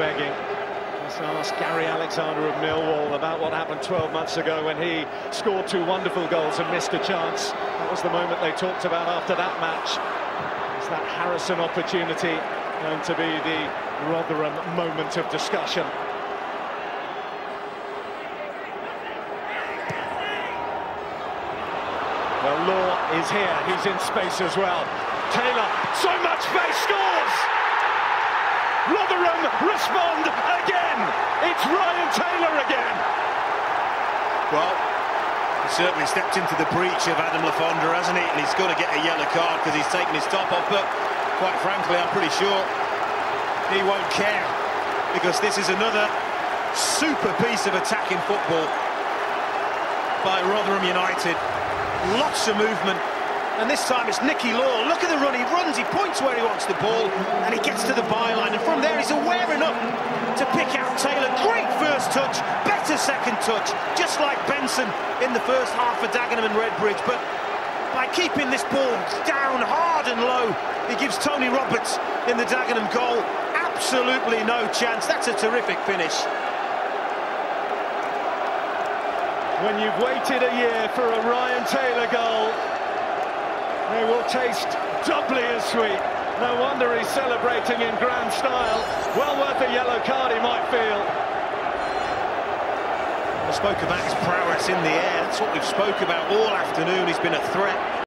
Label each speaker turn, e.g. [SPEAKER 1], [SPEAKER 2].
[SPEAKER 1] begging. Just ask Gary Alexander of Millwall about what happened 12 months ago when he scored two wonderful goals and missed a chance. That was the moment they talked about after that match. Is that Harrison opportunity going to be the Rotherham moment of discussion? Well, Law is here. He's in space as well. Taylor, so much space, scores! Rotherham respond again. It's Ryan Taylor again.
[SPEAKER 2] Well, he certainly stepped into the breach of Adam Le Fondre, hasn't he? And he's got to get a yellow card because he's taken his top off. But quite frankly, I'm pretty sure he won't care because this is another super piece of attacking football by Rotherham United. Lots of movement. And this time it's Nicky Law. Look at the run. He runs, he points where he wants the ball, and he gets to the byline. And from there, he's aware enough to pick out Taylor. Great first touch, better second touch, just like Benson in the first half for Dagenham and Redbridge. But by keeping this ball down hard and low, he gives Tony Roberts in the Dagenham goal absolutely no chance. That's a terrific finish.
[SPEAKER 1] When you've waited a year for a Ryan Taylor goal, taste doubly as sweet. No wonder he's celebrating in grand style. Well worth a yellow card, he might feel.
[SPEAKER 2] I spoke about his prowess in the air. That's what we've spoke about all afternoon. He's been a threat